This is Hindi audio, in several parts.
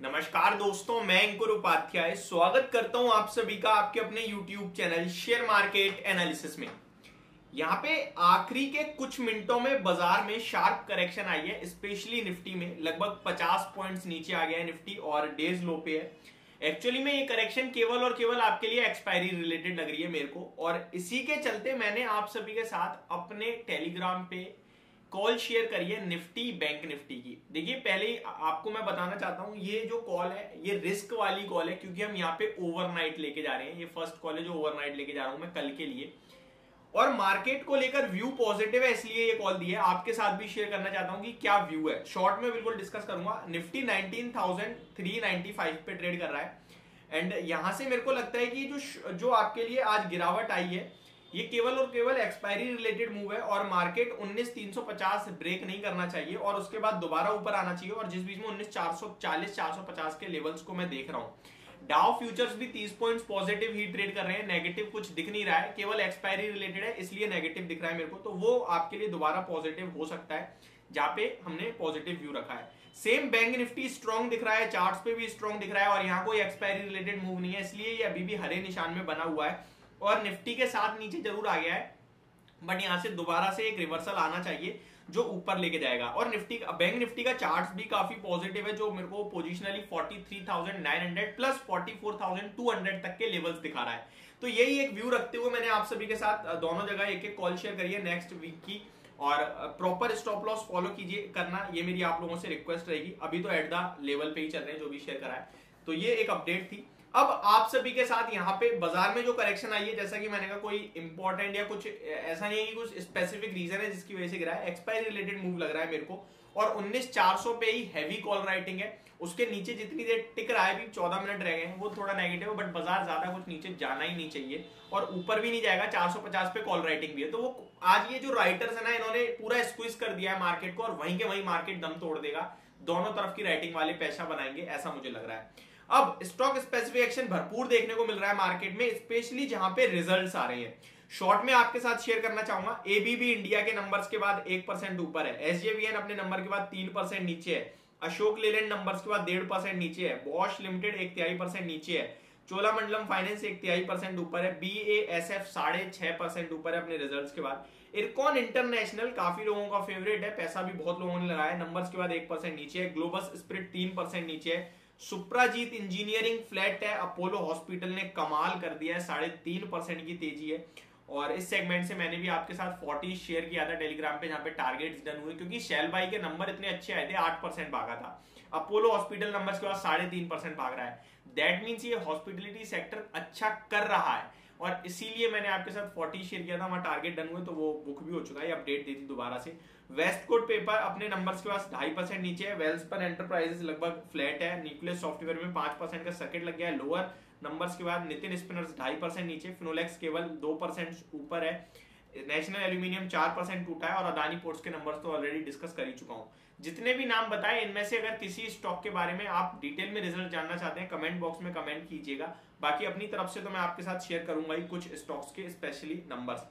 नमस्कार दोस्तों, मैं अंकुर उपाध्याय स्वागत करता हूँ आप सभी का आपके अपने YouTube channel share market analysis में। यहाँ पे आखिरी के कुछ मिनटों में बाज़ार में शार्प करेक्शन आई है स्पेशली निफ्टी में। लगभग 50 पॉइंट्स नीचे आ गया है निफ्टी और डेज़ लो पे है। एक्चुअली में ये करेक्शन केवल और केवल आपके लिए एक्सपायरी रिलेटेड लग रही है मेरे को। और इसी के चलते मैंने आप सभी के साथ अपने टेलीग्राम पे कॉल शेयर करिए निफ्टी बैंक निफ्टी की। देखिए पहले आपको मैं बताना चाहता हूँ ये जो कॉल है ये रिस्क वाली कॉल है क्योंकि हम यहाँ पे ओवरनाइट लेके जा रहे हैं। ये फ़र्स्ट कॉल है जो ओवरनाइट लेके जा रहा हूँ मैं कल के लिए। और मार्केट को लेकर व्यू पॉजिटिव है इसलिए ये कॉल दी है। आपके साथ भी शेयर करना चाहता हूँ कि क्या व्यू है। शॉर्ट में बिल्कुल डिस्कस करूँगा। निफ्टी 19,395 पे ट्रेड कर रहा है। एंड यहाँ से मेरे को लगता है कि जो जो आपके लिए आज गिरावट आई है ये केवल और केवल एक्सपायरी रिलेटेड मूव है और मार्केट 19,350 ब्रेक नहीं करना चाहिए और उसके बाद दोबारा ऊपर आना चाहिए और जिस बीच में 19,440 450 के लेवल्स को मैं देख रहा हूँ। डाउ फ्यूचर्स भी 30 पॉइंट्स पॉजिटिव ही ट्रेड कर रहे हैं। नेगेटिव कुछ दिख नहीं रहा है। केवल एक्सपायरी रिलेटेड है इसलिए नेगेटिव दिख रहा है मेरे को। तो वो आपके लिए दोबारा पॉजिटिव हो सकता है जहाँ पे हमने पॉजिटिव व्यू रखा है। सेम बैंक निफ्टी स्ट्रॉन्ग दिख रहा है चार्ट्स पे भी स्ट्रॉन्ग दिख रहा है और यहाँ कोई एक्सपायरी रिलेटेड मूव नहीं है। इसलिए ये अभी भी हरे निशान में बना हुआ है। और निफ्टी के साथ नीचे ज़रूर आ गया है बट यहाँ से दोबारा से एक रिवर्सल आना चाहिए जो ऊपर लेके जाएगा। और निफ्टी बैंक निफ्टी का चार्ट्स भी काफ़ी पॉजिटिव है जो मेरे को पोजिशनली 43,900 प्लस 44,200 तक के लेवल्स दिखा रहा है। तो यही एक व्यू रखते हुए मैंने आप सभी के साथ दोनों जगह एक एक कॉल शेयर करी है नेक्स्ट वीक की। और प्रॉपर स्टॉप लॉस फॉलो कीजिए करना ये मेरी आप लोगों से रिक्वेस्ट रहेगी। अभी तो एट द लेवल पे ही चल रहे हैं जो भी शेयर करा है। तो ये एक अपडेट थी। अब आप सभी के साथ यहाँ पे बाज़ार में जो करेक्शन आई है, जैसा कि मैंने कहा, कोई इंपॉर्टेंट या कुछ, ऐसा नहीं है कि कुछ स्पेसिफिक रीजन है जिसकी वजह से गिरा है। एक्सपायरी रिलेटेड मूव लग रहा है मेरे को। और 19400 पे ही हैवी कॉल राइटिंग है। उसके नीचे जितनी देर टिक रहा है भी 14 मिनट रह गए हैं, वो थोड़ा नेगेटिव है बट बाज़ार ज़्यादा कुछ नीचे जाना ही नहीं चाहिए। और ऊपर भी नहीं जाएगा 450 पे कॉल राइटिंग भी है। तो वो आज ये जो राइटर्स है ना, इन्होंने पूरा स्क्विज कर दिया है मार्केट को और वहीं के वहीं मार्केट दम तोड़ देगा। दोनों तरफ़ की राइटिंग वाले पैसा बनाएँगे, ऐसा मुझे लग रहा है। अब स्टॉक स्पेसिफिक एक्शन भरपूर देखने को मिल रहा है मार्केट में स्पेशली जहाँ पे रिजल्ट्स आ रहे हैं। शॉर्ट में आपके साथ शेयर करना चाहूँगा। एबीबी इंडिया के नंबर्स के बाद एक परसेंट ऊपर है। एसजेवीएन अपने नंबर के बाद तीन परसेंट नीचे है। अशोक लेलैंड नंबर्स के बाद डेढ़ परसेंट नीचे है। बॉश लिमिटेड एक तिहाई परसेंट नीचे है। चोलामंडलम फाइनेंस एक तिहाई परसेंट ऊपर है। बी ए एस एफ़ साढ़े छह परसेंट ऊपर है अपने रिजल्ट्स के बाद। इरकॉन इंटरनेशनल काफ़ी लोगों का फेवरेट है। पैसा भी बहुत लोगों ने लगाया नंबर्स के बाद एक परसेंट नीचे है। ग्लोबस स्प्रिट तीन परसेंट नीचे है। सुप्राजीत इंजीनियरिंग फ्लैट है, अपोलो हॉस्पिटल ने कमाल कर दिया है, साढ़े तीन परसेंट की तेज़ी है। और इस सेगमेंट से मैंने भी आपके साथ 40 शेयर किया था टेलीग्राम पे, जहाँ पे टारगेट्स डन हुए, क्योंकि शेल बाई के नंबर इतने अच्छे आए थे, आठ परसेंट भागा था। अपोलो हॉस्पिटल नंबर के बाद साढ़े तीन परसेंट भाग रहा है। दैट मीन्स ये हॉस्पिटलिटी सेक्टर अच्छा कर रहा है। और इसीलिए मैंने आपके साथ 40 शेयर किया था वहाँ टारगेट डन हुए तो वो बुक भी हो चुका है अपडेट दी थी दोबारा से। वेस्ट कोड पेपर अपने नंबर्स के पास ढाई परसेंट नीचे है वेल्स पर एंटरप्राइजेस लगभग फ्लैट है न्यूक्लियस सॉफ्टवेयर में पाँच परसेंट का सर्किट लग गया है लोअर नंबर्स के बाद नितिन स्पिनर्स ढाई परसेंट नीचे फिनोलेक्स केवल दो परसेंट ऊपर है। नेशनल एल्यूमिनियम चार परसेंट टूटा है और अदानी पोर्ट्स के नंबर्स तो ऑलरेडी डिस्कस कर ही चुका हूँ। जितने भी नाम बताए, इनमें से अगर किसी स्टॉक के बारे में आप डिटेल में रिज़ल्ट जानना चाहते हैं कमेंट बॉक्स में कमेंट कीजिएगा। बाकी अपनी तरफ़ से तो मैं आपके साथ शेयर करूँगा ही कुछ स्टॉक्स के स्पेशली नंबर्स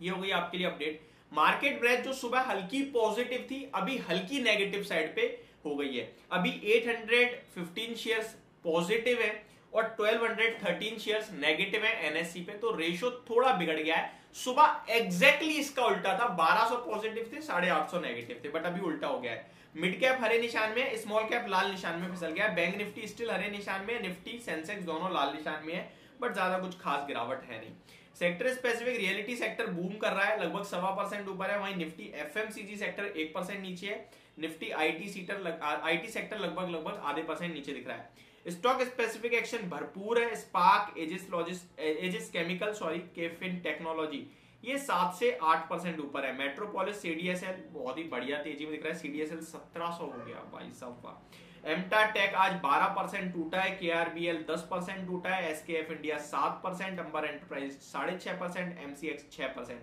ये हो गई आपके लिए अपडेट मार्केट ब्रेथ जो सुबह हल्की पॉजिटिव थी, अभी हल्की नेगेटिव साइड पे हो गई है। अभी 815 शेयर्स पॉजिटिव है और 1213 शेयर्स नेगेटिव है एनएससी पे तो रेशियो थोड़ा बिगड़ गया है। सुबह एग्जैक्टली इसका उल्टा था 1200 पॉजिटिव थे, साढ़े आठ नेगेटिव थे बट अभी उल्टा हो गया है। मिड कैप हरे निशान में स्मॉल कैप लाल निशान में फिसल गया बैंक निफ्टी स्टिल हरे निशान में निफ्टी सेंसेक्स दोनों लाल निशान में है बट ज़्यादा कुछ खास गिरावट है नहीं। Sector specific realty sector boom कर रहा है, लगभग सवा परसेंट ऊपर है। वहीं निफ्टी एफएमसीजी सेक्टर एक परसेंट नीचे है। Nifty IT sector IT sector लगभग लगभग आधे परसेंट नीचे दिख रहा है। स्टॉक स्पेसिफिक एक्शन भरपूर है, Spark, Aegis Aegis chemical, sorry, KFin technology. ये सात से आठ परसेंट ऊपर है। मेट्रोपोलिस सीडीएसएल बहुत ही बढ़िया तेज़ी में दिख रहा है। सीडीएसएल सत्रह सौ हो गया, भाई साहब। एमटा टेक आज 12 परसेंट टूटा है। के आर बी एल दस परसेंट टूटा है। एसकेएफ इंडिया सात परसेंट। अंबर एंटरप्राइज साढ़े छह परसेंट। एमसीएक्स छह परसेंट।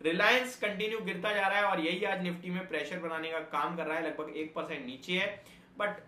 रिलायंस कंटिन्यू गिरता जा रहा है और यही आज निफ्टी में प्रेशर बनाने का काम कर रहा है। लगभग एक परसेंट नीचे है। बट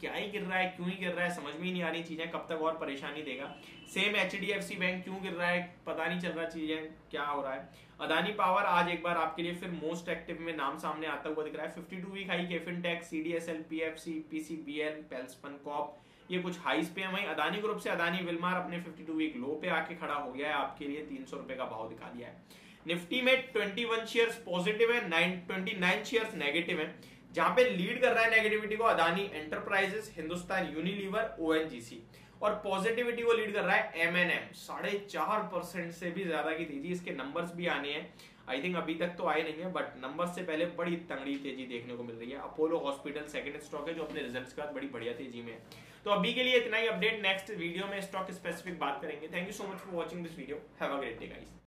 क्या ही गिर रहा है, क्यों ही गिर रहा है, समझ में ही नहीं आ रही चीज़ें, कब तक और परेशानी देगा। सेम एचडीएफसी बैंक क्यों गिर रहा है, पता नहीं चल रहा चीज़ें, क्या हो रहा है। अदानी पावर आज एक बार आपके लिए फिर मोस्ट एक्टिव में नाम सामने आता हुआ दिख रहा है। 52 week high KFin tech CDSL PFC PCBL Welspun Corp ये कुछ हाईस पे है वहीं। अदानी ग्रुप से अदानी विलमार अपने 52 वीक लो पे आके खड़ा हो गया है, आपके लिए तीन सौ रुपए का भाव दिखा दिया है। निफ्टी में 21 शेयर्स पॉजिटिव है 9 29 शेयर्स नेगेटिव है। जहाँ पे लीड कर रहा है नेगेटिविटी को, Adani enterprises Hindustan Unilever ONGC और पॉजिटिविटी को लीड कर रहा है एम एन एम साढ़े चार परसेंट से भी ज़्यादा की तेज़ी, इसके नंबर्स भी आने हैं। आई थिंक अभी तक तो आए नहीं है बट नंबर से पहले बड़ी तंगड़ी तेज़ी देखने को मिल रही है। अपोलो हॉस्पिटल सेकंड स्टॉक है, जो अपने रिजल्ट्स के बाद बड़ी बढ़िया तेज़ी में है। तो अभी के लिए इतना ही अपडेट नेक्स्ट वीडियो में स्टॉक स्पेसिफिक बात करेंगे। Thank you so much for watching this video have a great day guys